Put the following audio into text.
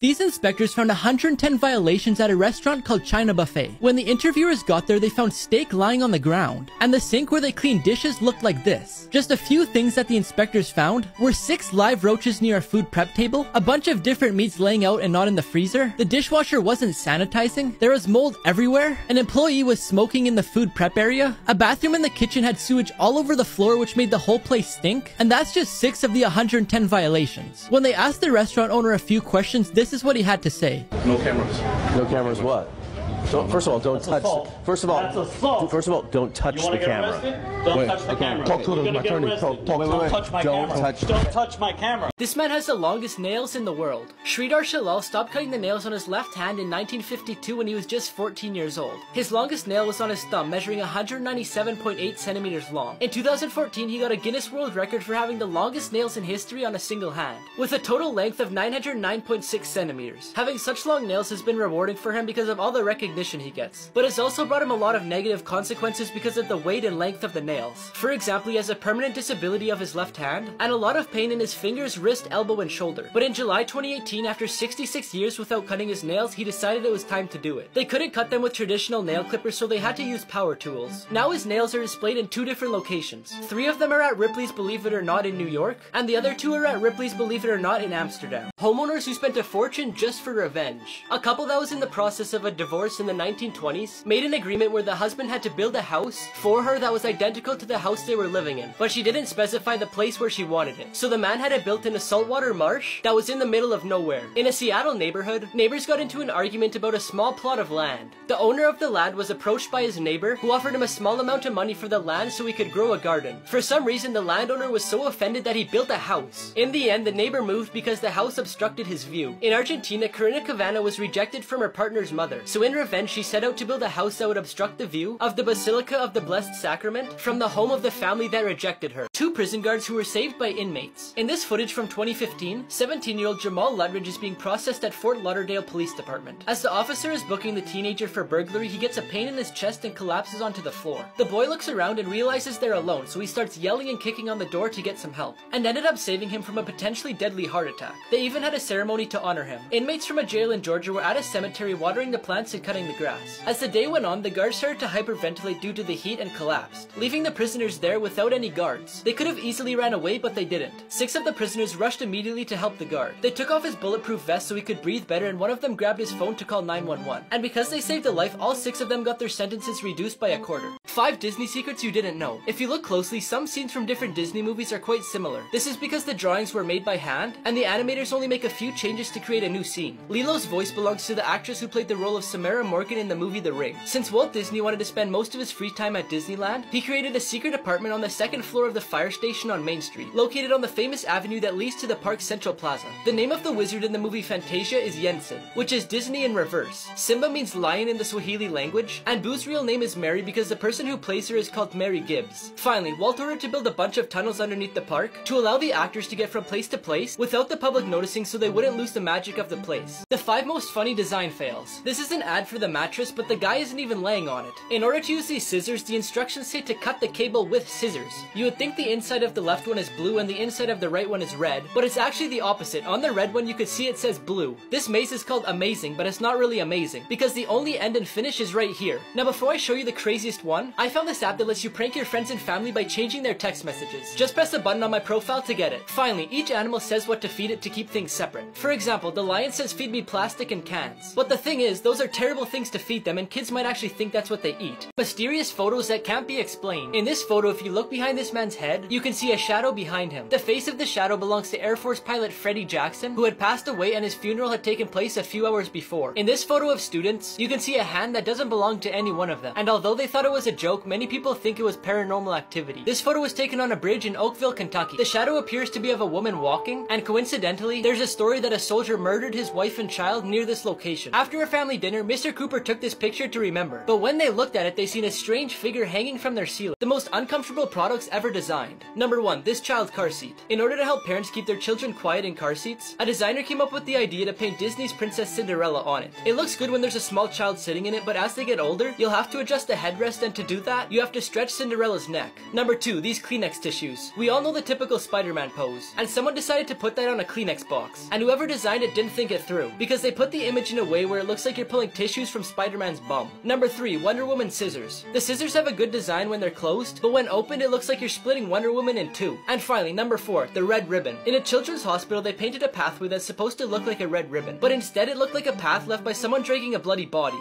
These inspectors found 110 violations at a restaurant called China Buffet. When the interviewers got there, they found steak lying on the ground, and the sink where they cleaned dishes looked like this. Just a few things that the inspectors found were six live roaches near a food prep table, a bunch of different meats laying out and not in the freezer, the dishwasher wasn't sanitizing, there was mold everywhere, an employee was smoking in the food prep area, a bathroom in the kitchen had sewage all over the floor which made the whole place stink, and that's just six of the 110 violations. When they asked the restaurant owner a few questions, this is what he had to say. No cameras. No cameras what? Don't, first of all, don't touch. assault. First of all, That's assault. first of all, don't touch You the get camera. arrested? Don't Wait, touch the okay, camera. talk to You're the attorney. Talk- talk- Don't wait, wait, touch my don't camera. touch- Don't touch my camera. This man has the longest nails in the world. Sridhar Chillal stopped cutting the nails on his left hand in 1952 when he was just 14 years old. His longest nail was on his thumb, measuring 197.8 centimeters long. In 2014, he got a Guinness World Record for having the longest nails in history on a single hand, with a total length of 909.6 centimeters. Having such long nails has been rewarding for him because of all the recognition he gets, but has also brought him a lot of negative consequences because of the weight and length of the nails. For example, he has a permanent disability of his left hand, and a lot of pain in his fingers, wrist, elbow, and shoulder. But in July 2018, after 66 years without cutting his nails, he decided it was time to do it. They couldn't cut them with traditional nail clippers, so they had to use power tools. Now his nails are displayed in two different locations. Three of them are at Ripley's Believe It or Not in New York, and the other two are at Ripley's Believe It or Not in Amsterdam. Homeowners who spent a fortune just for revenge. A couple that was in the process of a divorce in the 1920s made an agreement where the husband had to build a house for her that was identical to the house they were living in, but she didn't specify the place where she wanted it. So the man had it built in a saltwater marsh that was in the middle of nowhere. In a Seattle neighborhood, neighbors got into an argument about a small plot of land. The owner of the land was approached by his neighbor who offered him a small amount of money for the land so he could grow a garden. For some reason, the landowner was so offended that he built a house. In the end, the neighbor moved because the house obstructed his view. In Argentina, Corina Kavanagh was rejected from her partner's mother. So in revenge, she set out to build a house that would obstruct the view of the Basilica of the Blessed Sacrament from the home of the family that rejected her. Two prison guards who were saved by inmates. In this footage from 2015, 17-year-old Jamal Lutridge is being processed at Fort Lauderdale Police Department. As the officer is booking the teenager for burglary, he gets a pain in his chest and collapses onto the floor. The boy looks around and realizes they're alone, so he starts yelling and kicking on the door to get some help, and ended up saving him from a potentially deadly heart attack. They even had a ceremony to honor him. Inmates from a jail in Georgia were at a cemetery watering the plants and cutting the grass. As the day went on, the guards started to hyperventilate due to the heat and collapsed, leaving the prisoners there without any guards. They could have easily ran away, but they didn't. Six of the prisoners rushed immediately to help the guard. They took off his bulletproof vest so he could breathe better, and one of them grabbed his phone to call 911. And because they saved a life, all six of them got their sentences reduced by a quarter. Five Disney secrets you didn't know. If you look closely, some scenes from different Disney movies are quite similar. This is because the drawings were made by hand, and the animators only make a few changes to create a new scene. Lilo's voice belongs to the actress who played the role of Samara Morgan in the movie The Ring. Since Walt Disney wanted to spend most of his free time at Disneyland, he created a secret apartment on the second floor of the fire station on Main Street, located on the famous avenue that leads to the park's Central Plaza. The name of the wizard in the movie Fantasia is Yensid, which is Disney in reverse. Simba means lion in the Swahili language, and Boo's real name is Mary because the person who plays her is called Mary Gibbs. Finally, Walt ordered to build a bunch of tunnels underneath the park to allow the actors to get from place to place without the public noticing so they wouldn't lose the magic of the place. The five most funny design fails. This is an ad for the mattress, but the guy isn't even laying on it. In order to use these scissors, the instructions say to cut the cable with scissors. You would think the inside of the left one is blue and the inside of the right one is red, but it's actually the opposite. On the red one, you could see it says blue. This maze is called amazing, but it's not really amazing because the only end and finish is right here. Now, before I show you the craziest one, I found this app that lets you prank your friends and family by changing their text messages. Just press a button on my profile to get it. Finally, each animal says what to feed it to keep things separate. For example, the lion says feed me plastic and cans. But the thing is, those are terrible things to feed them and kids might actually think that's what they eat. Mysterious photos that can't be explained. In this photo, if you look behind this man's head, you can see a shadow behind him. The face of the shadow belongs to Air Force pilot Freddie Jackson, who had passed away and his funeral had taken place a few hours before. In this photo of students, you can see a hand that doesn't belong to any one of them. And although they thought it was a joke, many people think it was paranormal activity. This photo was taken on a bridge in Oakville, Kentucky. The shadow appears to be of a woman walking, and coincidentally, there's a story that a soldier murdered his wife and child near this location. After a family dinner, Mr. Cooper took this picture to remember. But when they looked at it, they seen a strange figure hanging from their ceiling. The most uncomfortable products ever designed. Number 1. This child car seat. In order to help parents keep their children quiet in car seats, a designer came up with the idea to paint Disney's Princess Cinderella on it. It looks good when there's a small child sitting in it, but as they get older, you'll have to adjust the headrest and to do that, you have to stretch Cinderella's neck. Number 2. These Kleenex tissues. We all know the typical Spider-Man pose, and someone decided to put that on a Kleenex box. And whoever designed it didn't think it through, because they put the image in a way where it looks like you're pulling tissues from Spider-Man's bum. Number 3. Wonder Woman scissors. The scissors have a good design when they're closed, but when opened it looks like you're splitting Wonder Woman in two. And finally, number 4. The red ribbon. In a children's hospital, they painted a pathway that's supposed to look like a red ribbon, but instead it looked like a path left by someone dragging a bloody body.